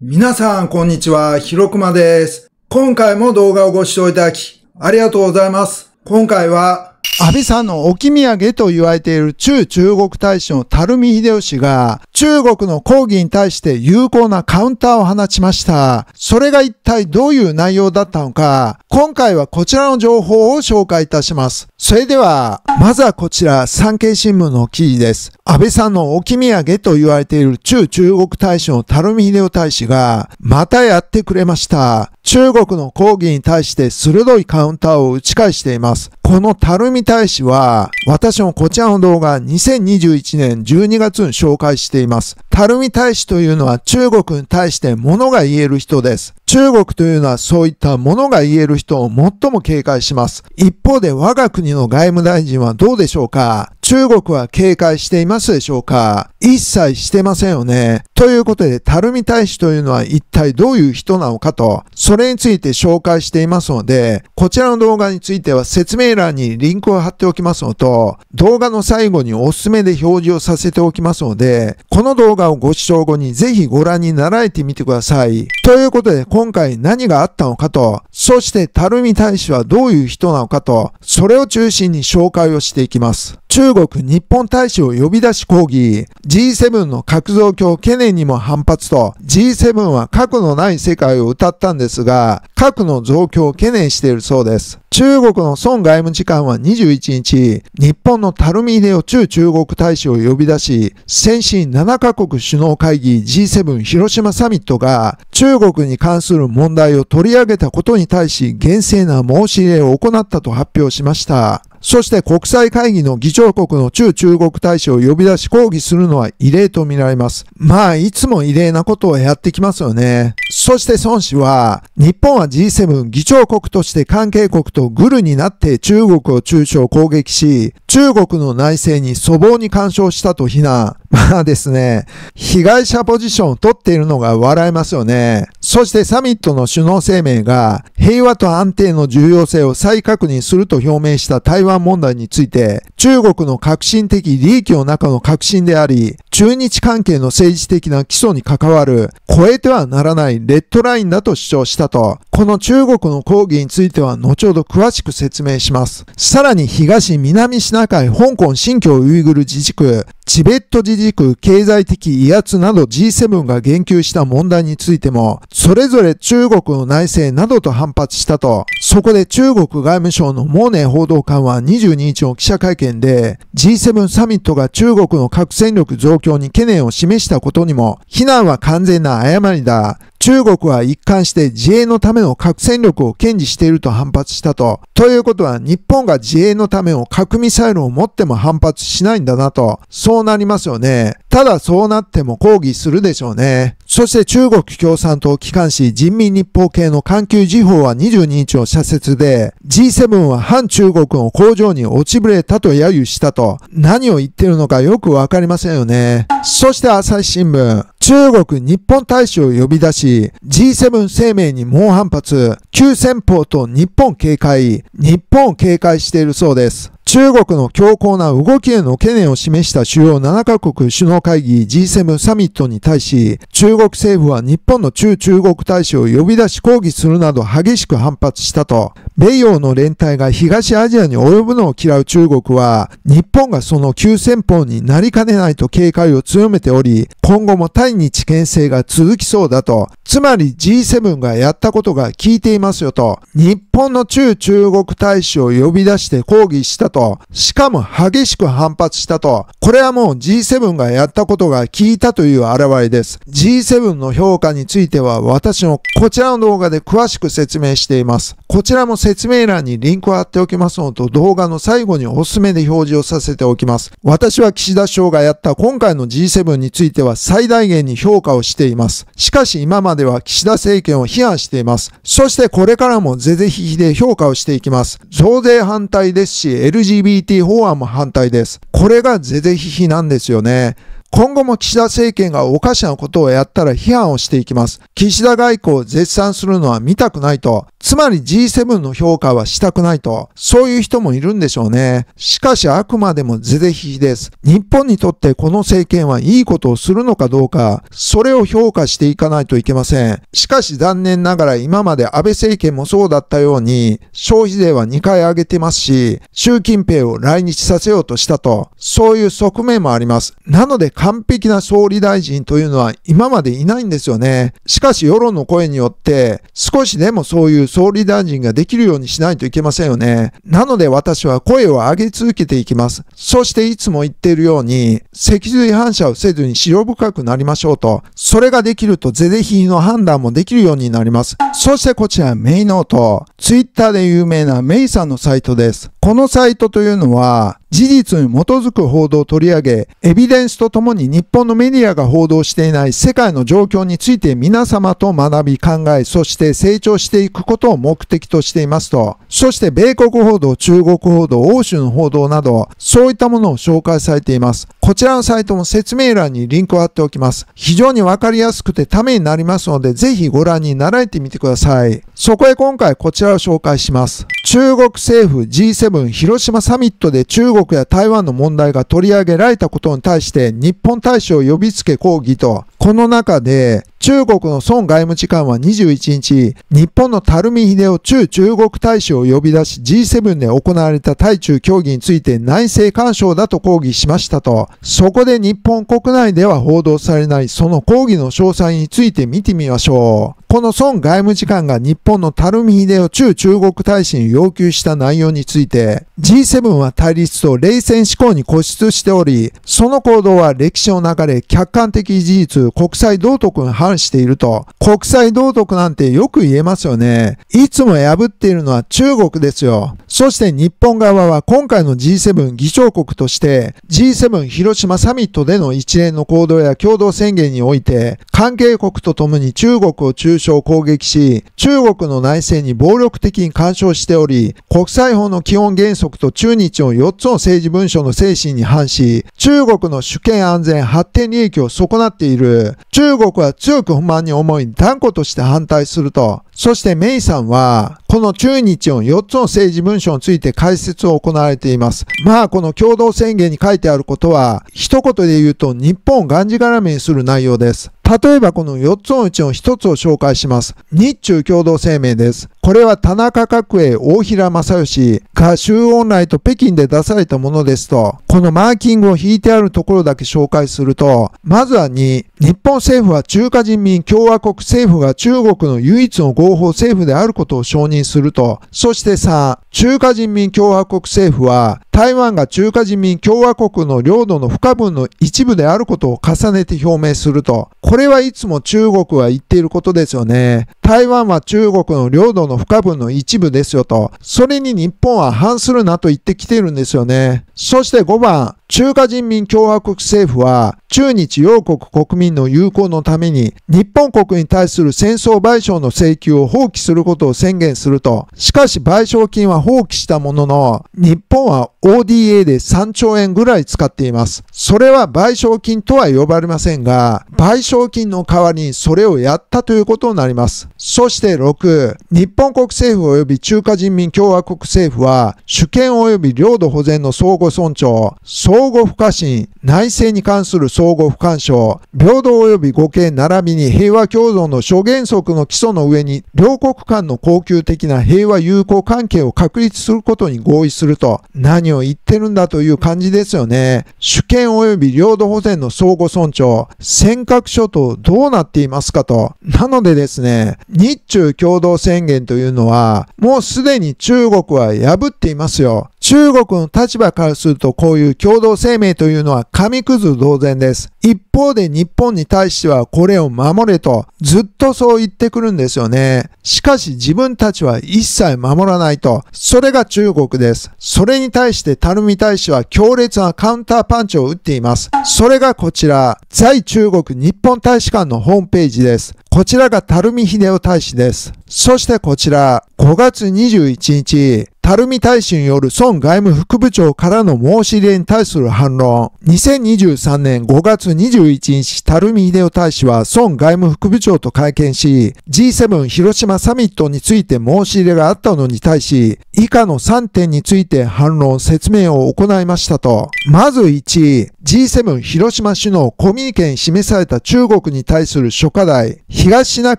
皆さん、こんにちは。ひろくまです。今回も動画をご視聴いただき、ありがとうございます。今回は、安倍さんの置き土産と言われている中中国大使の垂水秀吉が中国の抗議に対して有効なカウンターを放ちました。それが一体どういう内容だったのか、今回はこちらの情報を紹介いたします。それでは、まずはこちら、産経新聞の記事です。安倍さんの置き土産と言われている中中国大使の垂水秀夫大使が、またやってくれました。中国の抗議に対して鋭いカウンターを打ち返しています。この垂水大使は、私もこちらの動画2021年12月に紹介しています。垂水大使というのは中国に対して物が言える人です。中国というのはそういったものが言える人を最も警戒します。一方で我が国の外務大臣はどうでしょうか？中国は警戒していますでしょうか？一切してませんよね。ということで、垂水大使というのは一体どういう人なのかと、それについて紹介していますので、こちらの動画については説明欄にリンクを貼っておきますのと、動画の最後におすすめで表示をさせておきますので、この動画をご視聴後にぜひご覧になられてみてください。ということで、今回何があったのかと、そして垂水大使はどういう人なのかと、それを中心に紹介をしていきます。中国日本大使を呼び出し抗議、G7 の核増強懸念にも反発と、G7 は核のない世界を謳ったんですが、核の増強を懸念しているそうです。中国の孫外務次官は21日、日本の垂水秀夫中中国大使を呼び出し、先進7カ国首脳会議 G7 広島サミットが中国に関する問題を取り上げたことに対し厳正な申し入れを行ったと発表しました。そして国際会議の議長国の中中国大使を呼び出し抗議するのは異例とみられます。まあ、いつも異例なことをやってきますよね。そして孫氏は、日本は G7 議長国として関係国とグルになって中国を中傷攻撃し、中国の内政に粗暴に干渉したと非難。まあですね、被害者ポジションを取っているのが笑えますよね。そしてサミットの首脳声明が平和と安定の重要性を再確認すると表明した台湾問題について中国の革新的利益の中の革新であり中日関係の政治的な基礎に関わる超えてはならないレッドラインだと主張したとこの中国の抗議については後ほど詳しく説明します。さらに東南シナ海香港新疆ウイグル自治区チベット自治区経済的威圧など G7 が言及した問題についても、それぞれ中国の内政などと反発したと、そこで中国外務省のモーネー報道官は22日の記者会見で、G7 サミットが中国の核戦力増強に懸念を示したことにも、非難は完全な誤りだ。中国は一貫して自衛のための核戦力を堅持していると反発したと。ということは日本が自衛のための核ミサイルを持っても反発しないんだなと。そうなりますよね。ただそうなっても抗議するでしょうね。そして中国共産党機関紙人民日報系の環球時報は22日の社説で G7 は反中国の工場に落ちぶれたと揶揄したと。何を言ってるのかよくわかりませんよね。そして朝日新聞。中国日本大使を呼び出し、G7 声明に猛反発、急先鋒と日本警戒、日本を警戒しているそうです。中国の強硬な動きへの懸念を示した主要7カ国首脳会議 G7 サミットに対し、中国政府は日本の中中国大使を呼び出し抗議するなど激しく反発したと。米洋の連帯が東アジアに及ぶのを嫌う中国は、日本がその急先鋒になりかねないと警戒を強めており、今後も対日牽制が続きそうだと。つまり G7 がやったことが効いていますよと。日本の中中国大使を呼び出して抗議したと。としかも激しく反発したと。これはもう G7 がやったことが効いたという表れです。G7 の評価については私のこちらの動画で詳しく説明しています。こちらも説明欄にリンクを貼っておきますのと動画の最後におすすめで表示をさせておきます。私は岸田首相がやった今回の G7 については最大限に評価をしています。しかし今までは岸田政権を批判しています。そしてこれからも是々非々で評価をしていきます。増税反対ですし LGBT 法案も反対です。これが是々非々なんですよね。今後も岸田政権がおかしなことをやったら批判をしていきます。岸田外交を絶賛するのは見たくないと。つまり G7 の評価はしたくないと、そういう人もいるんでしょうね。しかしあくまでも是々非々です。日本にとってこの政権はいいことをするのかどうか、それを評価していかないといけません。しかし残念ながら今まで安倍政権もそうだったように、消費税は2回上げてますし、習近平を来日させようとしたと、そういう側面もあります。なので完璧な総理大臣というのは今までいないんですよね。しかし世論の声によって少しでもそういう総理大臣ができるようにしないといけませんよね。なので私は声を上げ続けていきます。そしていつも言っているように、脊髄反射をせずに白深くなりましょうと。それができるとゼゼヒの判断もできるようになります。そしてこちらメイノート。ツイッターで有名なメイさんのサイトです。このサイトというのは、事実に基づく報道を取り上げ、エビデンスとともに日本のメディアが報道していない世界の状況について皆様と学び考え、そして成長していくことを目的としていますと、そして米国報道、中国報道、欧州の報道など、そういったものを紹介されています。こちらのサイトも説明欄にリンクを貼っておきます。非常にわかりやすくてためになりますので、ぜひご覧になられてみてください。そこへ今回こちらを紹介します。中国政府 G7 広島サミットで中国や台湾の問題が取り上げられたことに対して日本大使を呼びつけ抗議と、この中で中国の孫外務次官は21日、日本の垂水秀夫中中国大使を呼び出し G7 で行われた対中協議について内政干渉だと抗議しましたと、そこで日本国内では報道されないその抗議の詳細について見てみましょう。この孫外務次官が日本の垂水秀夫中中国大使に要求した内容について、G7 は対立と冷戦思考に固執しており、その行動は歴史の流れ、客観的事実、国際道徳に反していると、国際道徳なんてよく言えますよね。いつも破っているのは中国ですよ。そして日本側は今回の G7 議長国として G7 広島サミットでの一連の行動や共同宣言において関係国とともに中国を中傷攻撃し中国の内政に暴力的に干渉しており国際法の基本原則と中日の4つの政治文書の精神に反し中国の主権安全発展利益を損なっている中国は強く不満に思い断固として反対するとそしてメイさんは、この中日の4つの政治文書について解説を行われています。まあ、この共同宣言に書いてあることは、一言で言うと日本をがんじがらめにする内容です。例えばこの4つのうちの1つを紹介します。日中共同声明です。これは田中角栄大平正義が周恩来と北京で出されたものですと、このマーキングを引いてあるところだけ紹介すると、まずは2、日本政府は中華人民共和国政府が中国の唯一の合法政府であることを承認すると、そして3、中華人民共和国政府は台湾が中華人民共和国の領土の不可分の一部であることを重ねて表明すると、ここれはいつも中国は言っていることですよね。台湾は中国の領土の不可分の一部ですよと、それに日本は反するなと言ってきているんですよね。そして5番、中華人民共和国政府は中日両国国民の友好のために日本国に対する戦争賠償の請求を放棄することを宣言すると、しかし賠償金は放棄したものの、日本は ODA で3兆円ぐらい使っています。それは賠償金とは呼ばれませんが、賠償金の代わりにそれをやったということになります。そして6、日本国政府及び中華人民共和国政府は主権及び領土保全の相互尊重、相互不可侵、内政に関する相互不干渉、平等及び互恵並びに平和共存の諸原則の基礎の上に、両国間の恒久的な平和友好関係を確立することに合意すると、何を言ってるんだという感じですよね。主権及び領土保全の相互尊重、尖閣諸島どうなっていますかと。なのでですね、日中共同宣言というのは、もうすでに中国は破っていますよ。中国の立場からするとこういう共同声明というのは紙くず同然です。一方で日本に対してはこれを守れとずっとそう言ってくるんですよね。しかし自分たちは一切守らないと。それが中国です。それに対して垂水大使は強烈なカウンターパンチを打っています。それがこちら、在中国日本大使館のホームページです。こちらが垂水秀夫大使です。そしてこちら、5月21日、垂水大使による孫外務副部長からの申し入れに対する反論。2023年5月21日、垂水秀夫大使は孫外務副部長と会見し、G7 広島サミットについて申し入れがあったのに対し、以下の3点について反論、説明を行いましたと。まず1、G7 広島首脳コミュニケに示された中国に対する諸課題、東シナ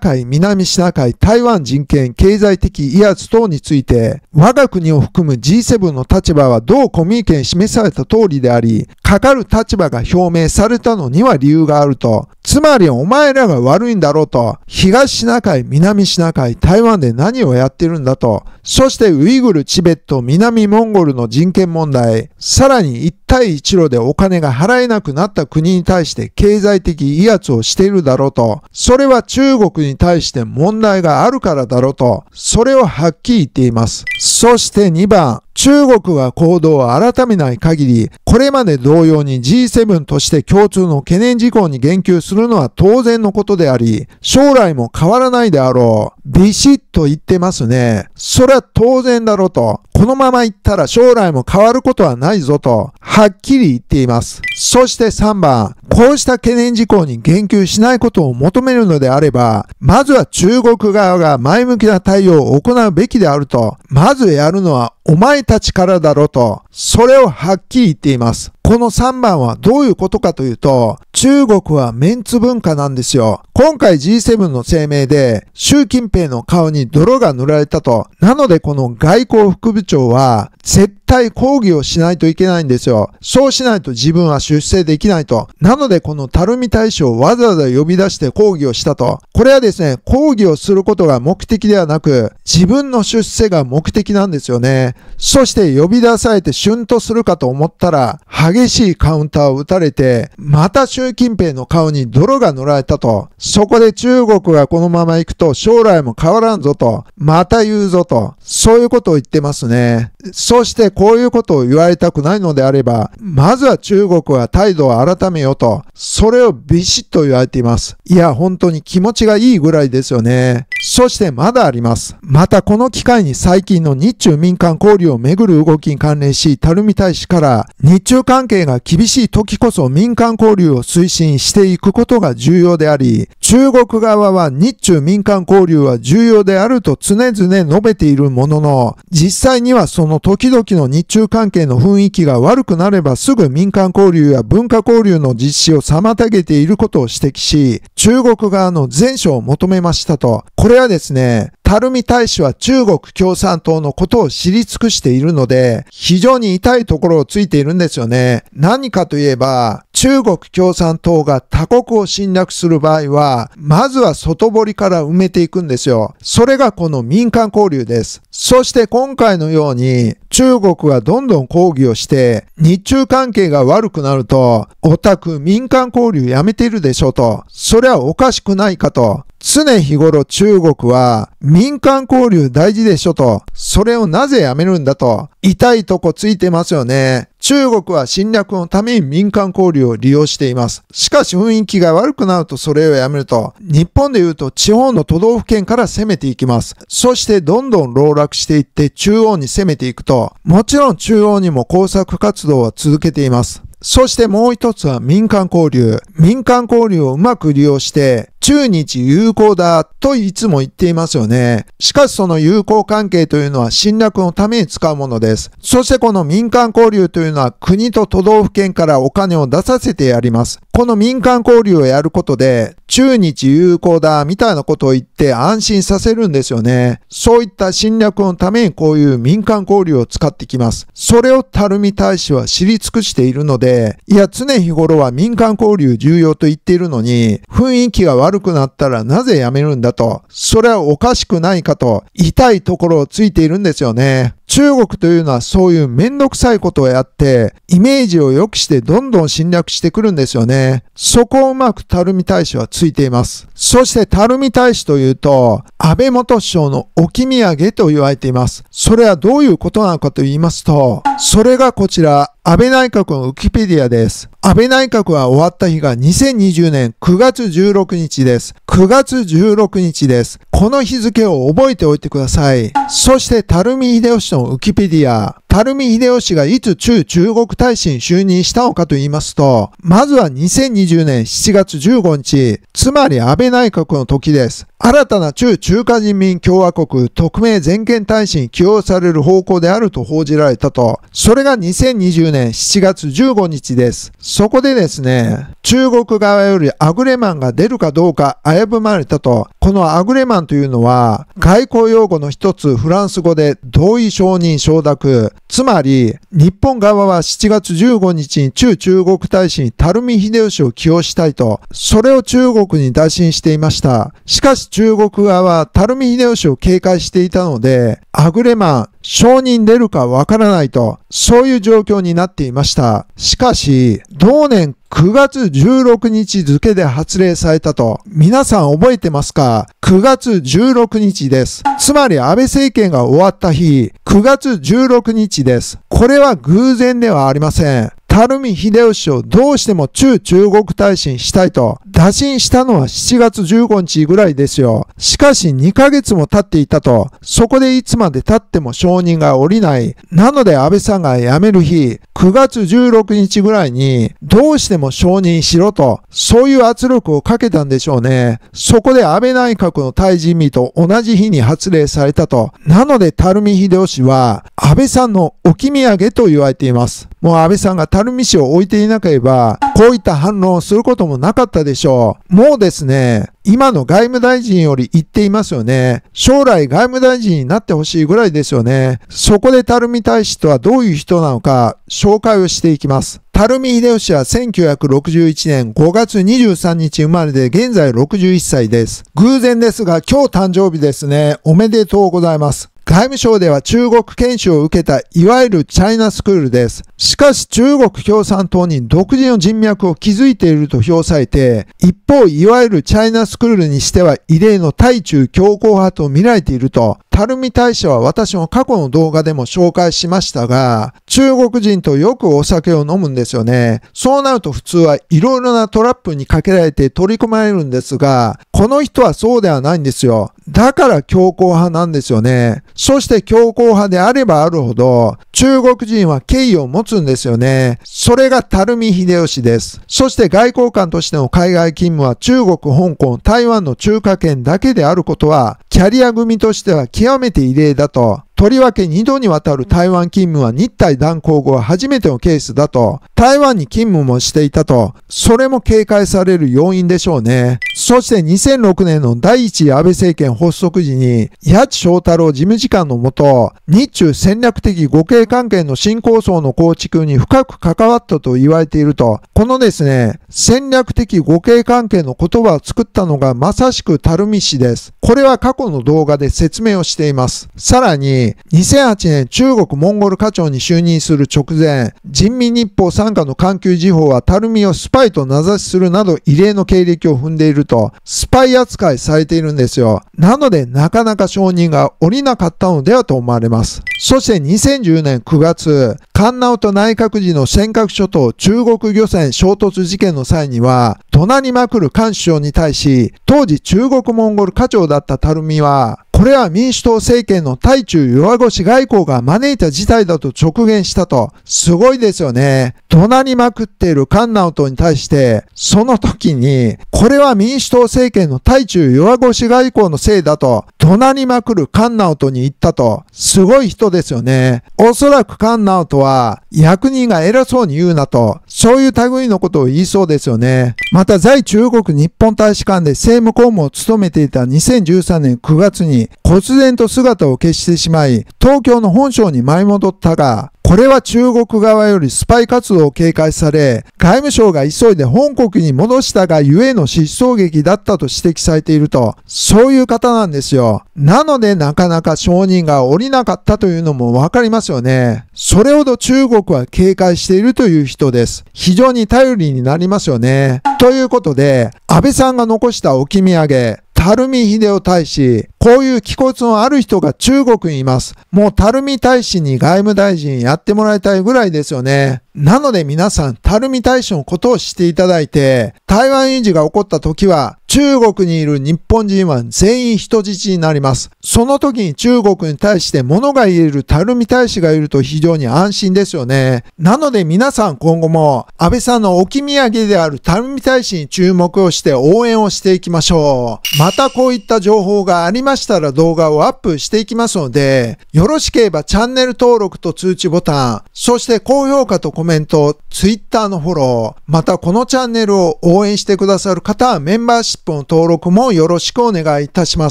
海、南シナ海、台湾人権、経済的威圧等について、我が国を含む G7 の立場は同コミュニケに示された通りであり、かかる立場が表明されたのには理由があると。つまりお前らが悪いんだろうと。東シナ海、南シナ海、台湾で何をやってるんだと。そしてウイグル、チベット、南モンゴルの人権問題。さらに一帯一路でお金が払えなくなった国に対して経済的威圧をしているだろうと。それは中国に対して問題があるからだろうと。それをはっきり言っています。そして2番。中国が行動を改めない限り、これまで同様に G7 として共通の懸念事項に言及するのは当然のことであり、将来も変わらないであろう。ビシッと言ってますね。それは当然だろうと。このまま行ったら将来も変わることはないぞと、はっきり言っています。そして3番、こうした懸念事項に言及しないことを求めるのであれば、まずは中国側が前向きな対応を行うべきであると、まずやるのはお前たちからだろと、それをはっきり言っています。この3番はどういうことかというと、中国はメンツ文化なんですよ。今回 G7 の声明で、習近平の顔に泥が塗られたと。なのでこの外交副部長は、絶対抗議をしないといけないんですよ。そうしないと自分は出世できないと。なのでこの垂水大使をわざわざ呼び出して抗議をしたと。これはですね、抗議をすることが目的ではなく、自分の出世が目的なんですよね。そして呼び出されて旬とするかと思ったら、激しいカウンターを打たれて、また習近平の顔に泥が塗られたと。そこで中国がこのまま行くと将来も変わらんぞと。また言うぞと。そういうことを言ってますね。そしてこういうことを言われたくないのであれば、まずは中国は態度を改めようと。それをビシッと言われています。いや、本当に気持ちがいいぐらいですよね。そしてまだあります。またこの機会に最近の日中民間交流をめぐる動きに関連し、垂水大使から日中関係が厳しい時こそ民間交流を推進していくことが重要であり、中国側は日中民間交流は重要であると常々述べているものの、実際にはその時々の日中関係の雰囲気が悪くなればすぐ民間交流や文化交流の実施を妨げていることを指摘し、中国側の前書を求めましたと。これはですね、垂水大使は中国共産党のことを知り尽くしているので、非常に痛いところをついているんですよね。何かといえば、中国共産党が他国を侵略する場合は、まずは外堀から埋めていくんですよ。それがこの民間交流です。そして今回のように、中国がどんどん抗議をして、日中関係が悪くなると、オタク民間交流やめているでしょうと。それはおかしくないかと。常日頃中国は民間交流大事でしょと。それをなぜやめるんだと。痛いとこついてますよね。中国は侵略のために民間交流を利用しています。しかし雰囲気が悪くなるとそれをやめると、日本で言うと地方の都道府県から攻めていきます。そしてどんどん籠絡していって中央に攻めていくと、もちろん中央にも工作活動は続けています。そしてもう一つは民間交流。民間交流をうまく利用して、中日友好だといつも言っていますよね。しかしその友好関係というのは侵略のために使うものです。そしてこの民間交流というのは国と都道府県からお金を出させてやります。この民間交流をやることで、中日友好だみたいなことを言って安心させるんですよね。そういった侵略のためにこういう民間交流を使ってきます。それを垂水大使は知り尽くしているので、いや常日頃は民間交流重要と言っているのに、雰囲気が悪くなったらなぜやめるんだと。それはおかしくないかと、痛いところをついているんですよね。中国というのはそういうめんどくさいことをやって、イメージを良くしてどんどん侵略してくるんですよね。そこをうまく垂水大使はついています。そして垂水大使というと、安倍元首相の置き土産と言われています。それはどういうことなのかと言いますと、それがこちら、安倍内閣のウィキペディアです。安倍内閣が終わった日が2020年9月16日です。9月16日です。この日付を覚えておいてください。そして、垂水秀吉のウキペディア。垂水秀吉がいつ中中国大使に就任したのかと言いますと、まずは2020年7月15日、つまり安倍内閣の時です。新たな中中華人民共和国特命全権大使に起用される方向であると報じられたと。それが2020年7月15日です。そこでですね、中国側よりアグレマンが出るかどうか危ぶまれたと。このアグレマンというのは、外交用語の一つフランス語で同意承認承諾。つまり、日本側は7月15日に中中国大使に垂水秀吉を起用したいと、それを中国に打診していました。しかし中国側は垂水秀吉を警戒していたので、アグレマン、承認出るかわからないと、そういう状況になっていました。しかし、同年9月16日付で発令されたと、皆さん覚えてますか ?9 月16日です。つまり安倍政権が終わった日、9月16日です。これは偶然ではありません。垂水秀吉をどうしても中中国大使にしたいと打診したのは7月15日ぐらいですよ。しかし2ヶ月も経っていたと、そこでいつまで経っても承認が下りない。なので安倍さんが辞める日、9月16日ぐらいにどうしても承認しろと、そういう圧力をかけたんでしょうね。そこで安倍内閣の対人民と同じ日に発令されたと。なので垂水秀吉は安倍さんの置き土産と言われています。もう安倍さんが垂水市を置いていなければ、こういった反論をすることもなかったでしょう。もうですね、今の外務大臣より言っていますよね。将来外務大臣になってほしいぐらいですよね。そこで垂水大使とはどういう人なのか紹介をしていきます。垂水秀吉は1961年5月23日生まれで現在61歳です。偶然ですが今日誕生日ですね。おめでとうございます。外務省では中国研修を受けたいわゆるチャイナスクールです。しかし中国共産党に独自の人脈を築いていると評されて、一方いわゆるチャイナスクールにしては異例の対中強硬派と見られていると、垂水大社は私も過去の動画でも紹介しましたが、中国人とよくお酒を飲むんですよね。そうなると普通はいろいろなトラップにかけられて取り込まれるんですが、この人はそうではないんですよ。だから強硬派なんですよね。そして強硬派であればあるほど、中国人は敬意を持つんですよね。それが垂水秀吉です。そして外交官としての海外勤務は中国、香港、台湾の中華圏だけであることは、キャリア組としては極めて異例だととりわけ2度にわたる台湾勤務は日体断交後は初めてのケースだと、台湾に勤務もしていたと、それも警戒される要因でしょうね。そして2006年の第一次安倍政権発足時に、八翔太郎事務次官のもと、日中戦略的互恵関係の新構想の構築に深く関わったと言われていると、このですね、戦略的互恵関係の言葉を作ったのがまさしく垂水氏です。これは過去の動画で説明をしています。さらに、2008年中国モンゴル課長に就任する直前、人民日報傘下の環球時報は垂水をスパイと名指しするなど異例の経歴を踏んでいると、スパイ扱いされているんですよ。なのでなかなか承認が下りなかったのではと思われます。そして2010年9月、カンナウト内閣時の尖閣諸島中国漁船衝突事件の際には、怒鳴りまくる菅首相に対し、当時中国モンゴル課長だった垂水は、これは民主党政権の対中弱腰外交が招いた事態だと直言したと。すごいですよね。怒鳴りまくっているカンナウトに対して、その時に、これは民主党政権の対中弱腰外交のせいだと、怒鳴りまくるカンナウトに言ったと。すごい人ですよね。おそらくカンナウトは、役人が偉そうに言うなと、そういう類のことを言いそうですよね。また在中国日本大使館で政務公務を務めていた2013年9月に、忽然と姿を消してしまい、東京の本省に舞い戻ったが、これは中国側よりスパイ活動を警戒され、外務省が急いで本国に戻したがゆえの失踪劇だったと指摘されていると、そういう方なんですよ。なのでなかなか承認が下りなかったというのもわかりますよね。それほど中国は警戒しているという人です。非常に頼りになりますよね。ということで、安倍さんが残した置き土産、垂水秀夫大使、こういう気骨のある人が中国にいます。もう垂水大使に外務大臣やってもらいたいぐらいですよね。なので皆さん、垂水大使のことを知っていただいて、台湾有事が起こった時は、中国にいる日本人は全員人質になります。その時に中国に対して物が言える垂水大使がいると非常に安心ですよね。なので皆さん今後も安倍さんの置き土産である垂水大使に注目をして応援をしていきましょう。またこういった情報がありましたら動画をアップしていきますので、よろしければチャンネル登録と通知ボタン、そして高評価とコメント、Twitter のフォロー、またこのチャンネルを応援してくださる方はメンバーシップの登録もよろしくお願いいたしま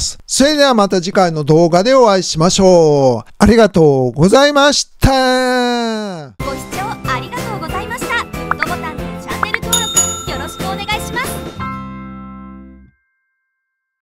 す。それではまた次回の動画でお会いしましょう。ありがとうございました。